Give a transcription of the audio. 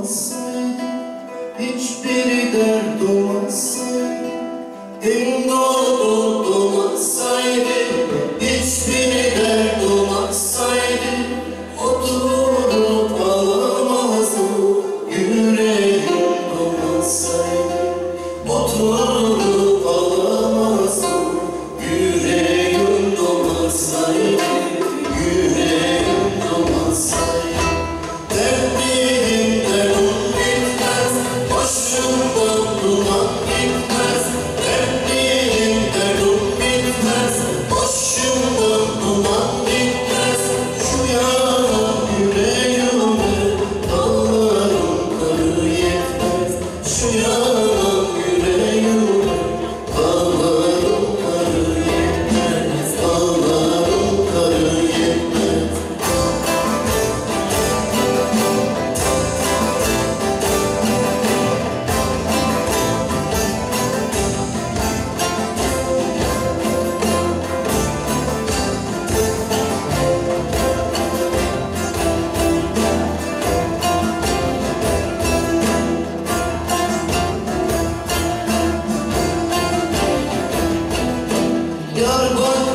assim You're going